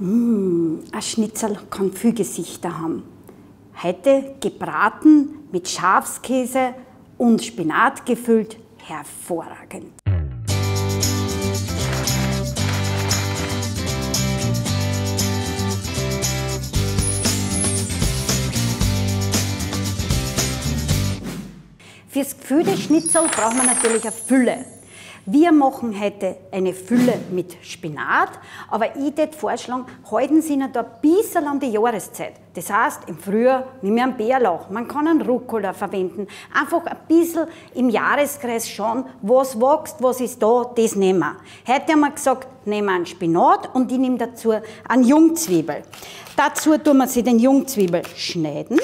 Mmh, ein Schnitzel kann viele Gesichter haben. Heute gebraten mit Schafskäse und Spinat gefüllt, hervorragend. Fürs Gefühl Schnitzel braucht man natürlich eine Fülle. Wir machen heute eine Fülle mit Spinat, aber ich würde vorschlagen, halten Sie ihn da ein bisschen an die Jahreszeit. Das heißt, im Frühjahr nehmen wir einen Bärlauch, man kann einen Rucola verwenden. Einfach ein bisschen im Jahreskreis schauen, was wächst, was ist da, das nehmen wir. Heute haben wir gesagt, nehmen wir einen Spinat und ich nehme dazu einen Jungzwiebel. Dazu tun wir sie den Jungzwiebel schneiden.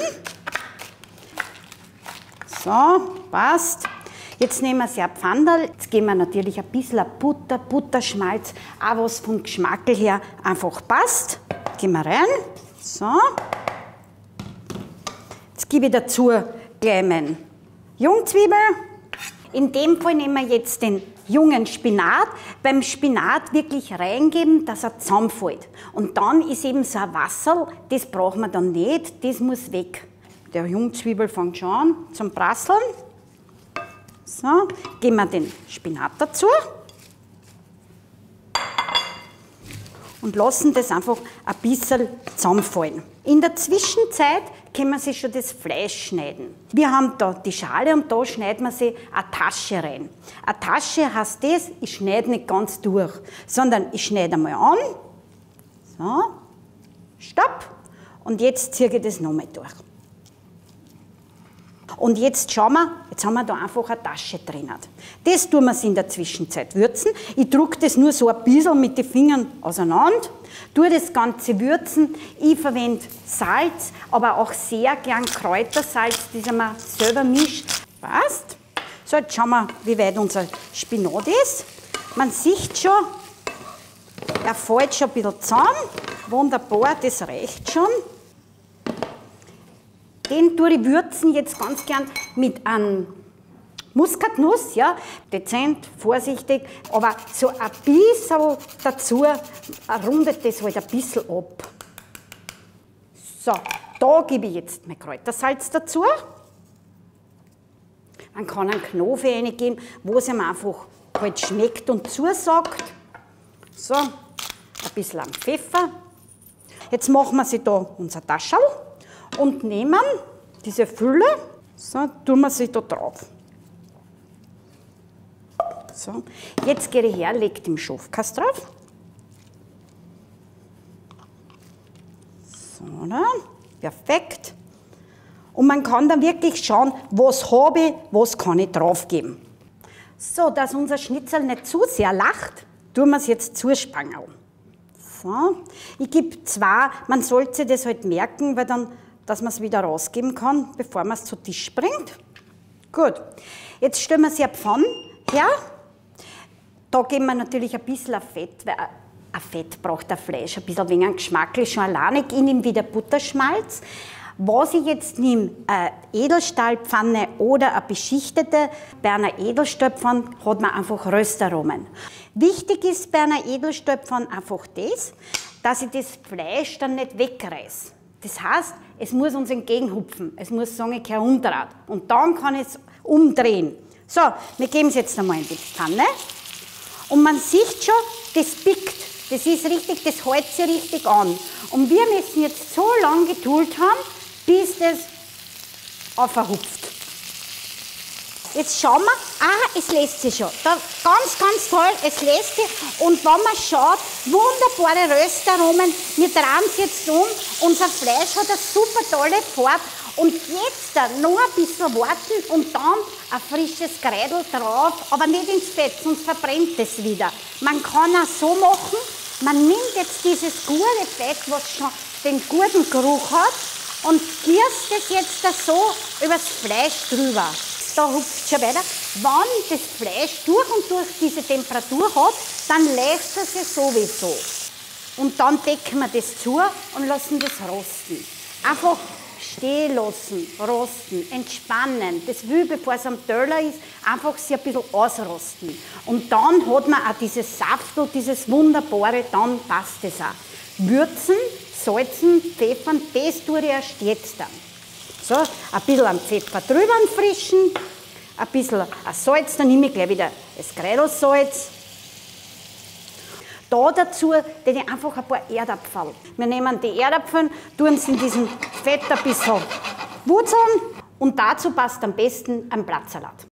So, passt. Jetzt nehmen wir ein Pfandal. Jetzt geben wir natürlich ein bisschen Butter, Butterschmalz, auch was vom Geschmack her einfach passt. Geben wir rein. So. Jetzt gebe ich dazu gleich meinen Jungzwiebel. In dem Fall nehmen wir jetzt den jungen Spinat. Beim Spinat wirklich reingeben, dass er zusammenfällt. Und dann ist eben so ein Wasser, das braucht man dann nicht, das muss weg. Der Jungzwiebel fängt schon an zum Prasseln. So, geben wir den Spinat dazu und lassen das einfach ein bisschen zusammenfallen. In der Zwischenzeit können wir sich schon das Fleisch schneiden. Wir haben da die Schale und da schneiden wir sie eine Tasche rein. Eine Tasche heißt das, ich schneide nicht ganz durch, sondern ich schneide einmal an. So, stopp. Und jetzt ziehe ich das nochmal durch. Und jetzt schauen wir, jetzt haben wir da einfach eine Tasche drin. Das tun wir in der Zwischenzeit würzen. Ich drücke das nur so ein bisschen mit den Fingern auseinander, tue das Ganze würzen. Ich verwende Salz, aber auch sehr gern Kräutersalz, das man selber mischt. Passt. So, jetzt schauen wir, wie weit unser Spinat ist. Man sieht schon, er fällt schon ein bisschen zusammen. Wunderbar, das reicht schon. Den tue ich würzen jetzt ganz gern mit einem Muskatnuss, ja, dezent, vorsichtig, aber so ein bisschen dazu rundet das halt ein bisschen ab. So, da gebe ich jetzt mein Kräutersalz dazu. Man kann einen Knofe reingeben, wo es ihm einfach halt schmeckt und zusagt. So, ein bisschen Pfeffer. Jetzt machen wir sie da unser Taschel und nehmen diese Fülle, so, tun wir sie da drauf. So, jetzt gehe ich her, lege den Schafkast drauf. So, da. perfekt. Und man kann dann wirklich schauen, was habe ich, was kann ich draufgeben. So, dass unser Schnitzel nicht zu sehr lacht, tun wir es jetzt zuspangeln. So, ich gebe zwei, man sollte sich das halt merken, weil dann dass man es wieder rausgeben kann, bevor man es zu Tisch bringt. Gut, jetzt stellen wir sie eine Pfanne her. Da geben wir natürlich ein bisschen Fett, weil ein Fett braucht ein Fleisch, ein bisschen weniger Geschmack schon alleine. Ich nehme wieder Butterschmalz. Was ich jetzt nehme, eine Edelstahlpfanne oder eine beschichtete, bei einer Edelstahlpfanne hat man einfach Röstaromen. Wichtig ist bei einer Edelstahlpfanne einfach das, dass ich das Fleisch dann nicht wegreiße. Das heißt, es muss uns entgegenhupfen. Es muss sagen, ich umdreht. Und dann kann ich es umdrehen. So, wir geben es jetzt einmal in die Pfanne. Und man sieht schon, das pickt. Das ist richtig, das hält sich richtig an. Und wir müssen jetzt so lange geduld haben, bis das aufhupft. Jetzt schauen wir, ah, es lässt sich schon. Da, ganz, ganz toll, es lässt sich. Und wenn man schaut, wunderbare Röstaromen, wir drehen es jetzt um. Unser Fleisch hat eine super tolle Farbe. Und jetzt noch ein bisschen warten und dann ein frisches Kreidel drauf, aber nicht ins Fett, sonst verbrennt es wieder. Man kann auch so machen, man nimmt jetzt dieses gute Fett, was schon den guten Geruch hat, und gießt es jetzt so übers Fleisch drüber da hupft schon weiter. Wenn das Fleisch durch und durch diese Temperatur hat, dann lässt es sich sowieso. Und dann decken wir das zu und lassen das rosten. Einfach stehen lassen, rosten, entspannen. Das will, bevor es am Teller ist, einfach sich ein bisschen ausrosten. Und dann hat man auch dieses Saftel, dieses Wunderbare, dann passt es auch. Würzen, salzen, pfeffern, das tue ich erst jetzt dann. So, ein bisschen am Pfeffer drüber frischen, ein bisschen ein Salz, dann nehme ich gleich wieder das Grädelsalz. Da dazu den ich einfach ein paar Erdäpfel. Wir nehmen die Erdäpfel, tun sie in diesem Fett ein bisschen wurzeln und dazu passt am besten ein Blattsalat.